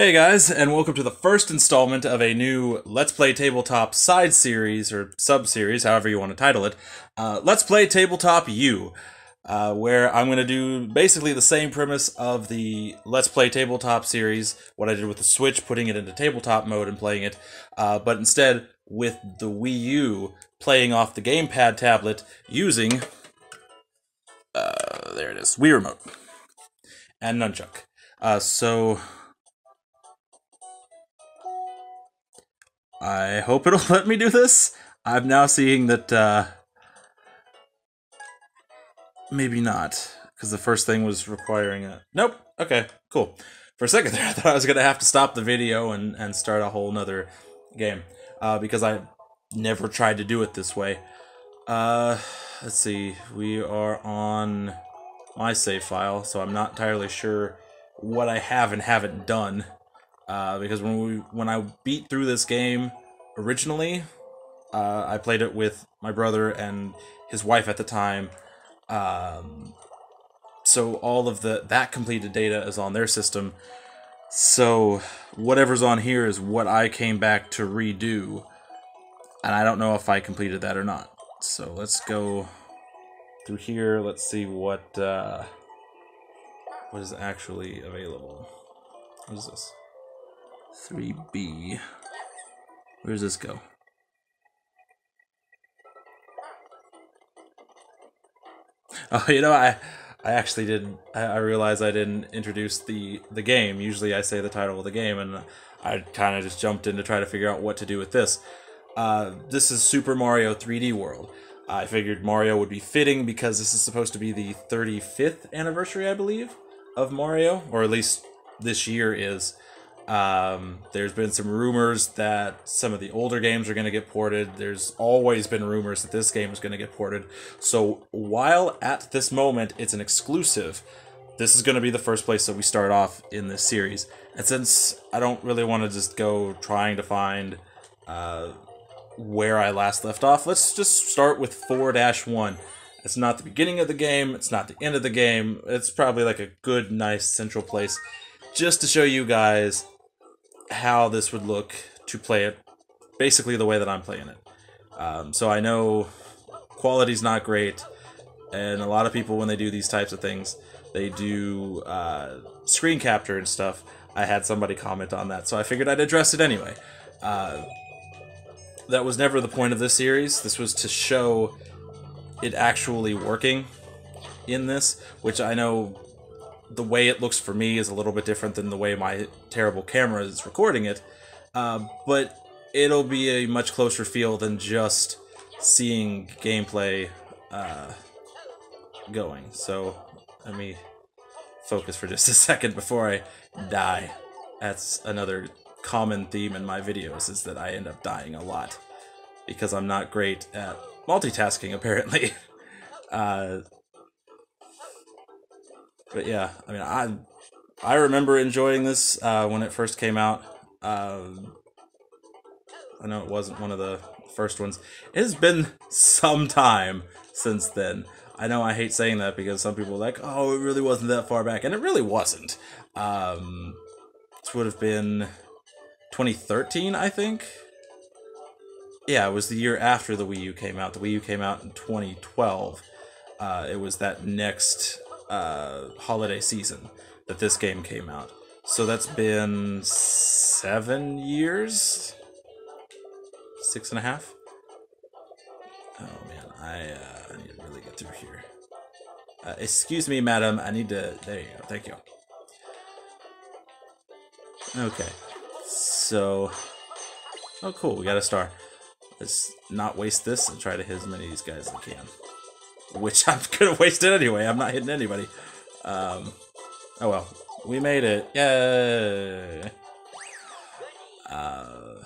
Hey guys, and welcome to the first installment of a new Let's Play Tabletop side series, or sub series, however you want to title it. Uh, Let's Play Tabletop U, uh, where I'm going to do basically the same premise of the Let's Play Tabletop series, what I did with the Switch, putting it into tabletop mode and playing it, uh, but instead with the Wii U playing off the gamepad tablet using. Uh, there it is, Wii Remote. And Nunchuk. Uh, so I hope it'll let me do this. I'm now seeing that, uh, maybe not, because the first thing was requiring a, nope, okay, cool. For a second there, I thought I was going to have to stop the video and, and start a whole nother game, uh, because I never tried to do it this way. Uh, let's see, we are on my save file, so I'm not entirely sure what I have and haven't done. Uh, because when we when I beat through this game originally, uh, I played it with my brother and his wife at the time. Um, so all of the that completed data is on their system. So whatever's on here is what I came back to redo, and I don't know if I completed that or not. So let's go through here. Let's see what uh, what is actually available. What is this? 3B. Where does this go? Oh, you know, I I actually didn't. I, I realized I didn't introduce the the game. Usually, I say the title of the game, and I kind of just jumped in to try to figure out what to do with this. Uh, this is Super Mario 3D World. I figured Mario would be fitting because this is supposed to be the 35th anniversary, I believe, of Mario, or at least this year is. Um, there's been some rumors that some of the older games are going to get ported. There's always been rumors that this game is going to get ported. So while at this moment it's an exclusive, this is going to be the first place that we start off in this series. And since I don't really want to just go trying to find uh, where I last left off, let's just start with 4 1. It's not the beginning of the game, it's not the end of the game. It's probably like a good, nice central place just to show you guys how this would look to play it basically the way that I'm playing it. Um, so I know quality's not great, and a lot of people, when they do these types of things, they do uh, screen capture and stuff. I had somebody comment on that, so I figured I'd address it anyway. Uh, that was never the point of this series. This was to show it actually working in this, which I know the way it looks for me is a little bit different than the way my terrible camera is recording it. Uh, but it'll be a much closer feel than just seeing gameplay uh, going. So let me focus for just a second before I die. That's another common theme in my videos is that I end up dying a lot because I'm not great at multitasking apparently. Uh, but yeah, I mean, I I remember enjoying this uh, when it first came out. Um, I know it wasn't one of the first ones. It has been some time since then. I know I hate saying that because some people are like, "Oh, it really wasn't that far back," and it really wasn't. Um, this would have been 2013, I think. Yeah, it was the year after the Wii U came out. The Wii U came out in 2012. Uh, it was that next uh, holiday season that this game came out. So that's been seven years, six and a half. Oh man, I, uh, I need to really get through here. Uh, excuse me, madam. I need to. There you go. Thank you. Okay. So. Oh, cool. We got a star. Let's not waste this and try to hit as many of these guys as I can which I'm gonna waste it anyway. I'm not hitting anybody. Um, oh well, we made it. Yay! Uh,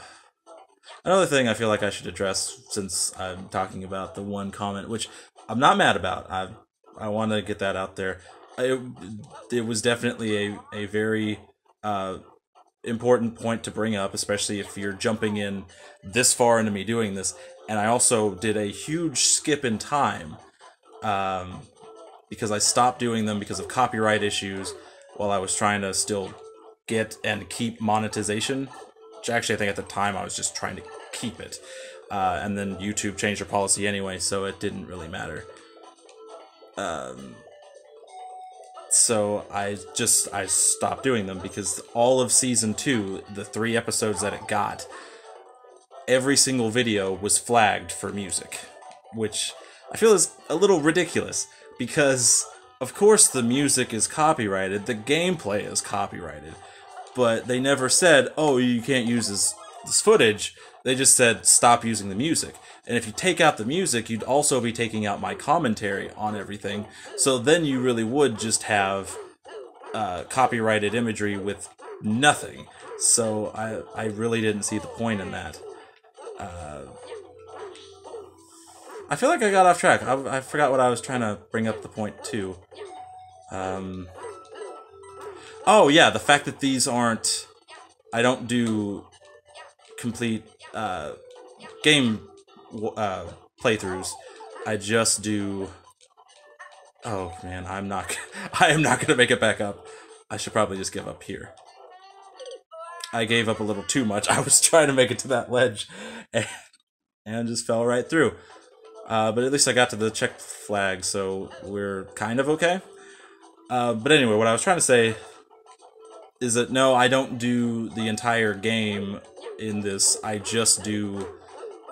another thing I feel like I should address since I'm talking about the one comment, which I'm not mad about. I I want to get that out there. It, it was definitely a a very uh, important point to bring up, especially if you're jumping in this far into me doing this. And I also did a huge skip in time um, because I stopped doing them because of copyright issues while I was trying to still get and keep monetization. Which actually, I think at the time I was just trying to keep it. Uh, and then YouTube changed their policy anyway, so it didn't really matter. Um, so I just I stopped doing them because all of season two, the three episodes that it got, every single video was flagged for music, which I feel is a little ridiculous because of course the music is copyrighted, the gameplay is copyrighted, but they never said, "Oh, you can't use this this footage." They just said, "Stop using the music." And if you take out the music, you'd also be taking out my commentary on everything. So then you really would just have uh, copyrighted imagery with nothing. So I I really didn't see the point in that. Uh, I feel like I got off track. I, I forgot what I was trying to bring up the point to. Um, oh yeah, the fact that these aren't. I don't do complete uh, game uh, playthroughs. I just do. Oh man, I'm not. I am not gonna make it back up. I should probably just give up here. I gave up a little too much. I was trying to make it to that ledge, and, and just fell right through. Uh, but at least I got to the check flag, so we're kind of okay. Uh, but anyway, what I was trying to say is that no, I don't do the entire game in this. I just do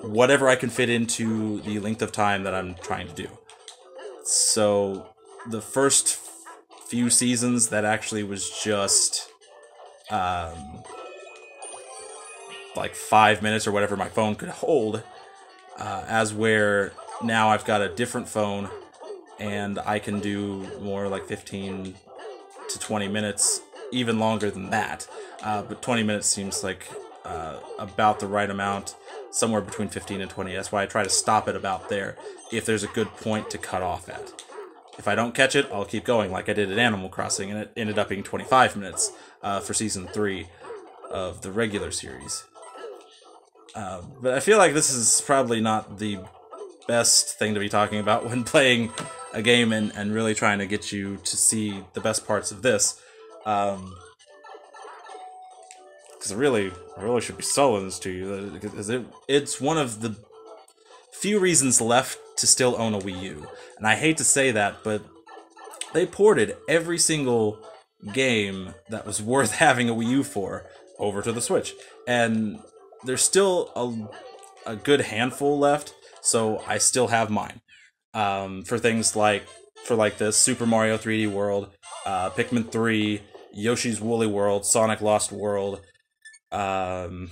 whatever I can fit into the length of time that I'm trying to do. So the first few seasons, that actually was just um, like five minutes or whatever my phone could hold. Uh, as where now I've got a different phone and I can do more like 15 to 20 minutes, even longer than that. Uh, but 20 minutes seems like uh, about the right amount, somewhere between 15 and 20. That's why I try to stop it about there if there's a good point to cut off at. If I don't catch it, I'll keep going like I did at Animal Crossing, and it ended up being 25 minutes uh, for season 3 of the regular series. Uh, but I feel like this is probably not the best thing to be talking about when playing a game and, and really trying to get you to see the best parts of this. Um, because I really, I really should be selling this to you because it, it's one of the few reasons left to still own a Wii U. And I hate to say that, but they ported every single game that was worth having a Wii U for over to the Switch, and there's still a, a good handful left. So I still have mine um, for things like for like this Super Mario 3D World, uh, Pikmin 3, Yoshi's Woolly World, Sonic Lost World, um,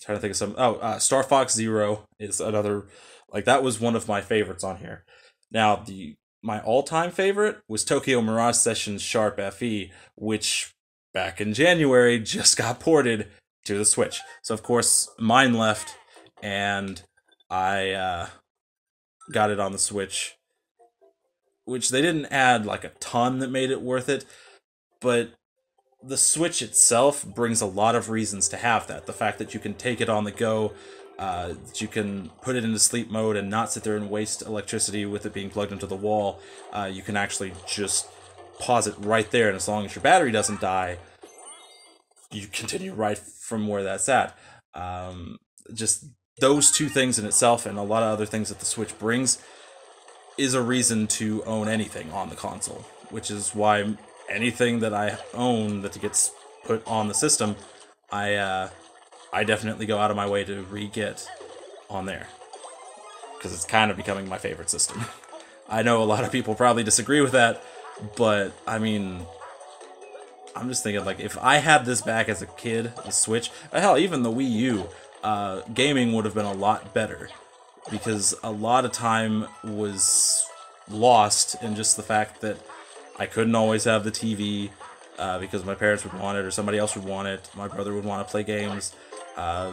trying to think of some. Oh, uh, Star Fox Zero is another. Like that was one of my favorites on here. Now the my all time favorite was Tokyo Mirage Sessions Sharp FE, which back in January just got ported to the Switch. So of course mine left, and I uh, got it on the Switch. Which they didn't add like a ton that made it worth it, but the Switch itself brings a lot of reasons to have that. The fact that you can take it on the go, uh, that you can put it into sleep mode and not sit there and waste electricity with it being plugged into the wall. Uh, you can actually just pause it right there, and as long as your battery doesn't die, you continue right from where that's at. Um, just those two things in itself, and a lot of other things that the Switch brings, is a reason to own anything on the console, which is why anything that I own that gets put on the system, I uh, I definitely go out of my way to re-get on there because it's kind of becoming my favorite system. I know a lot of people probably disagree with that, but I mean, I'm just thinking like if I had this back as a kid, the Switch, hell, even the Wii U, uh, gaming would have been a lot better because a lot of time was lost in just the fact that I couldn't always have the TV uh, because my parents would want it or somebody else would want it. My brother would want to play games, uh,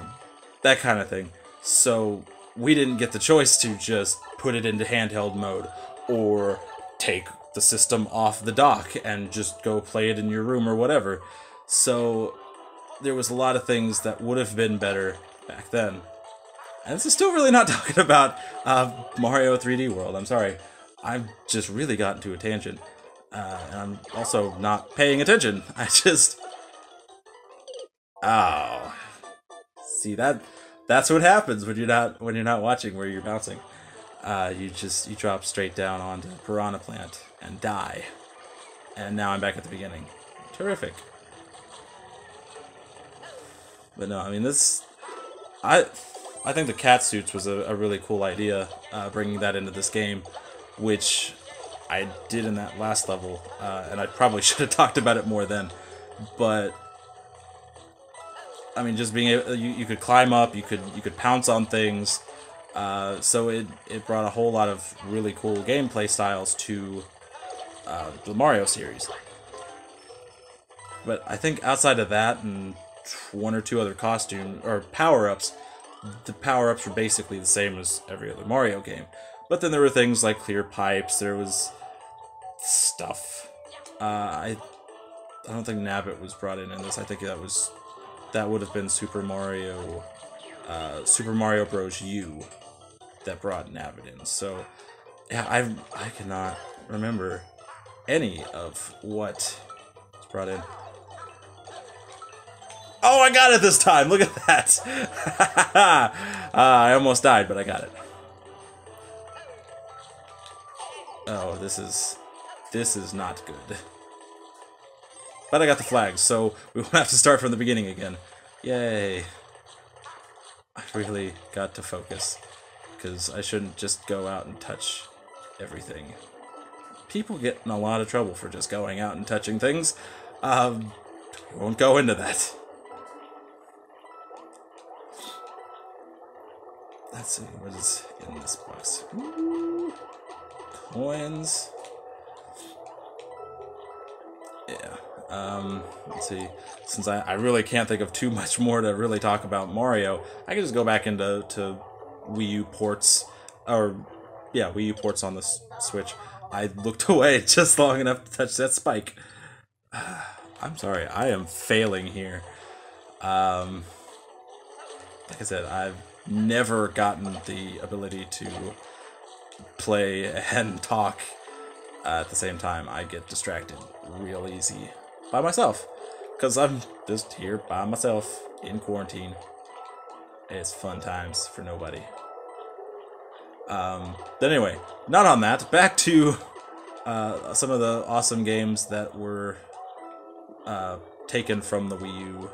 that kind of thing. So we didn't get the choice to just put it into handheld mode or take the system off the dock and just go play it in your room or whatever. So there was a lot of things that would have been better back then. And this is still really not talking about uh, Mario 3D World. I'm sorry. I've just really gotten to a tangent uh, and I'm also not paying attention. I just Oh, see that that's what happens when you're not when you're not watching where you're bouncing. Uh, you just you drop straight down onto the piranha plant and die. And now I'm back at the beginning. Terrific. But no, I mean this. I I think the cat suits was a, a really cool idea, uh, bringing that into this game, which I did in that last level, uh, and I probably should have talked about it more then. But I mean, just being able, you, you could climb up, you could you could pounce on things. Uh, so it it brought a whole lot of really cool gameplay styles to uh, the Mario series. But I think outside of that and one or two other costume or power ups, the power ups were basically the same as every other Mario game. But then there were things like clear pipes. There was stuff. Uh, I I don't think Nabbit was brought in in this. I think that was that would have been Super Mario, uh, Super Mario Bros. U that brought Nabbit in. So, yeah, I I cannot remember any of what was brought in. Oh, I got it this time! Look at that! uh, I almost died, but I got it. Oh, this is... This is not good. But I got the flags, so we won't have to start from the beginning again. Yay. I really got to focus, because I shouldn't just go out and touch everything. People get in a lot of trouble for just going out and touching things. Um, we won't go into that. Let's see, what is in this box? Ooh, coins. Yeah. Um, let's see. Since I, I really can't think of too much more to really talk about Mario, I can just go back into to Wii U ports, or yeah, Wii U ports on the Switch. I looked away just long enough to touch that spike. I'm sorry, I am failing here. Um, like I said, I've never gotten the ability to play and talk uh, at the same time. I get distracted real easy by myself because I'm just here by myself in quarantine. It's fun times for nobody. Um, but anyway, not on that. Back to uh, some of the awesome games that were uh, taken from the Wii U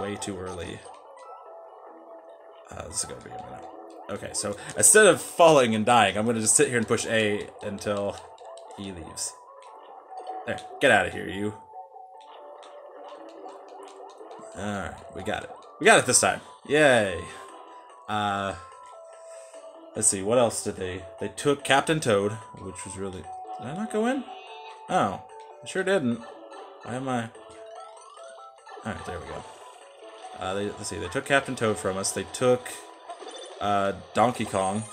way too early. Uh, this is gonna be a minute. Okay, so instead of falling and dying, I'm gonna just sit here and push A until he leaves. There, get out of here, you. Alright, we got it. We got it this time. Yay. Uh, let's see, what else did they... They took Captain Toad, which was really... Did I not go in? Oh, I sure didn't. Why am I... Alright, there we go. Uh, they, let's see, they took Captain Toad from us. They took uh, Donkey Kong,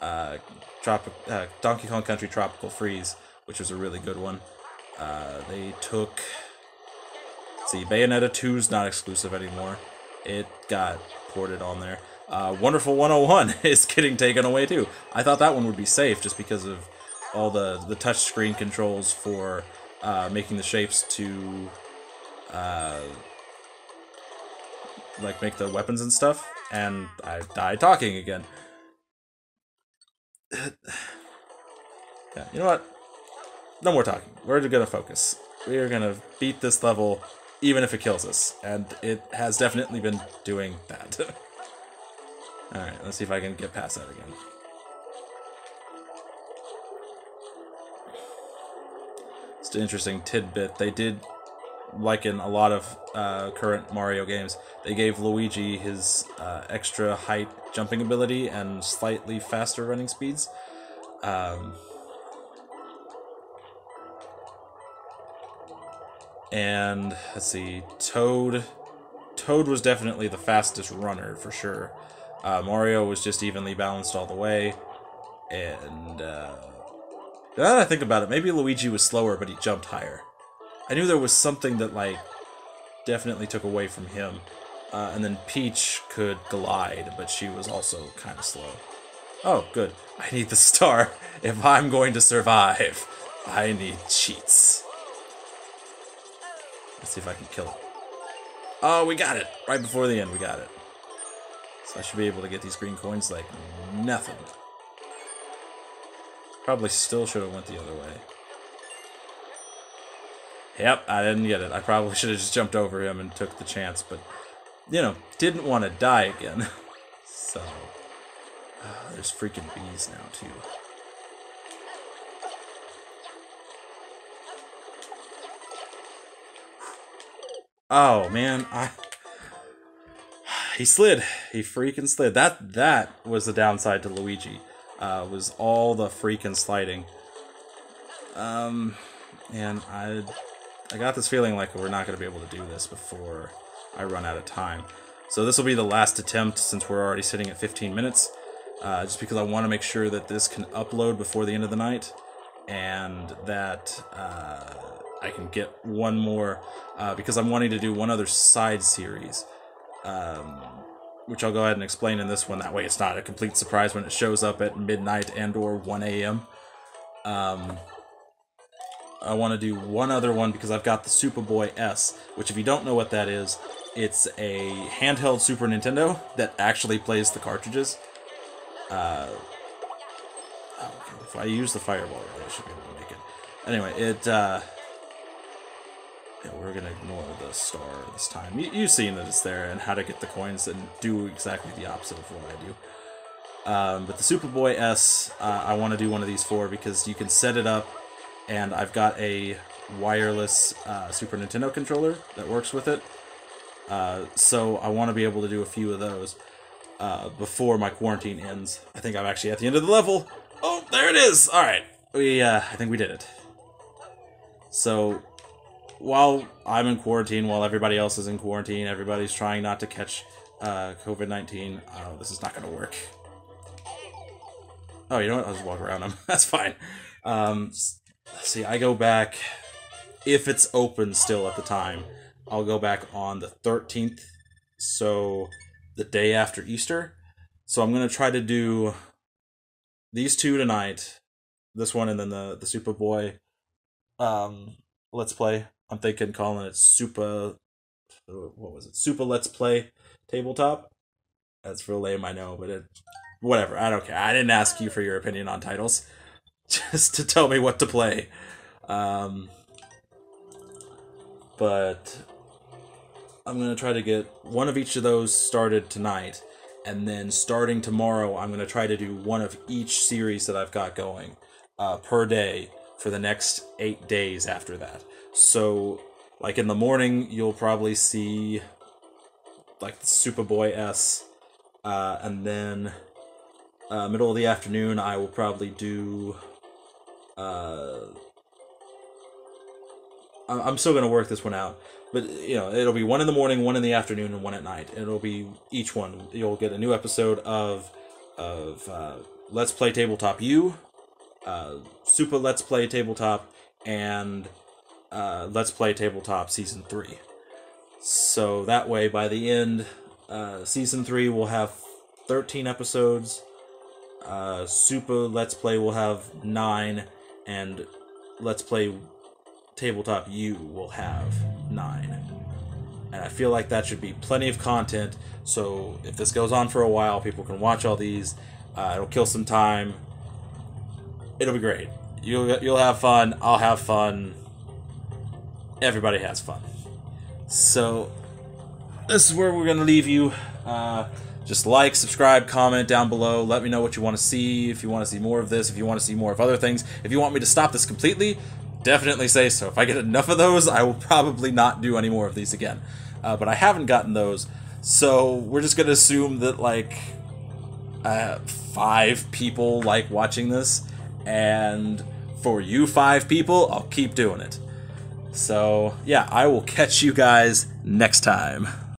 uh, Tropic, uh, Donkey Kong Country Tropical Freeze, which was a really good one. Uh, they took see, Bayonetta 2 is not exclusive anymore. It got ported on there. Uh, Wonderful 101 is getting taken away too. I thought that one would be safe just because of all the, the touchscreen controls for uh, making the shapes to uh, like make the weapons and stuff. And I die talking again. yeah, you know what? No more talking. We're gonna focus. We are gonna beat this level even if it kills us. And it has definitely been doing that. Alright, let's see if I can get past that again. It's an interesting tidbit. They did, like in a lot of uh, current Mario games, they gave Luigi his uh, extra height jumping ability and slightly faster running speeds. Um, And let's see, Toad. Toad was definitely the fastest runner for sure. Uh, Mario was just evenly balanced all the way. And uh, now that I think about it, maybe Luigi was slower, but he jumped higher. I knew there was something that like definitely took away from him. Uh, and then Peach could glide, but she was also kind of slow. Oh, good. I need the star. If I'm going to survive, I need cheats. Let's see if I can kill it. Oh, we got it! Right before the end, we got it. So I should be able to get these green coins like nothing. Probably still should have went the other way. Yep, I didn't get it. I probably should have just jumped over him and took the chance, but, you know, didn't want to die again. so, uh, there's freaking bees now, too. Oh, man, I... He slid. He freaking slid. That that was the downside to Luigi. Uh, was all the freaking sliding. Um, and I I got this feeling like we're not going to be able to do this before I run out of time. So this will be the last attempt since we're already sitting at 15 minutes. Uh, just because I want to make sure that this can upload before the end of the night and that uh, I can get one more uh, because I'm wanting to do one other side series. Um, which I'll go ahead and explain in this one. That way it's not a complete surprise when it shows up at midnight and or 1 a.m. Um, I want to do one other one because I've got the SupaBoy S, which if you don't know what that is, it's a handheld Super Nintendo that actually plays the cartridges. Uh, oh, if I use the fireball, I should be able to make it. Anyway, it, uh, yeah, we're gonna ignore the star this time. You, you've seen that it's there and how to get the coins and do exactly the opposite of what I do. Um, but the SupaBoy S, uh, I want to do one of these for because you can set it up and I've got a wireless uh, Super Nintendo controller that works with it. Uh, so I want to be able to do a few of those uh, before my quarantine ends. I think I'm actually at the end of the level. Oh, there it is! Alright, we, uh, I think we did it. So, while I'm in quarantine, while everybody else is in quarantine, everybody's trying not to catch uh, COVID-19, oh, this is not going to work. Oh, you know what? I'll just walk around them. That's fine. Um, see, I go back, if it's open still at the time, I'll go back on the 13th, so the day after Easter. So I'm going to try to do these two tonight, this one and then the, the SupaBoy um, Let's Play. I'm thinking calling it Super, what was it? Super Let's Play Tabletop. That's real lame, I know, but it, whatever, I don't care. I didn't ask you for your opinion on titles. Just to tell me what to play. Um, but I'm going to try to get one of each of those started tonight. And then starting tomorrow, I'm going to try to do one of each series that I've got going uh, per day for the next eight days after that. So, like in the morning, you'll probably see like the SupaBoy S. Uh, and then uh, middle of the afternoon, I will probably do uh, I'm still gonna work this one out, but you know it'll be one in the morning, one in the afternoon, and one at night. It'll be each one. You'll get a new episode of of uh, Let's Play Tabletop U, uh, Super Let's Play Tabletop, and uh, Let's Play Tabletop Season Three. So that way, by the end, uh, Season Three will have thirteen episodes. Uh, Super Let's Play will have nine and Let's Play Tabletop U will have nine. And I feel like that should be plenty of content. So if this goes on for a while, people can watch all these. Uh, it'll kill some time. It'll be great. You'll you'll have fun. I'll have fun. Everybody has fun. So this is where we're gonna leave you. Uh, just like, subscribe, comment down below. Let me know what you want to see. If you want to see more of this, if you want to see more of other things, if you want me to stop this completely, definitely say so. If I get enough of those, I will probably not do any more of these again. Uh, but I haven't gotten those, so we're just gonna assume that like uh, five people like watching this, and for you five people, I'll keep doing it. So yeah, I will catch you guys next time.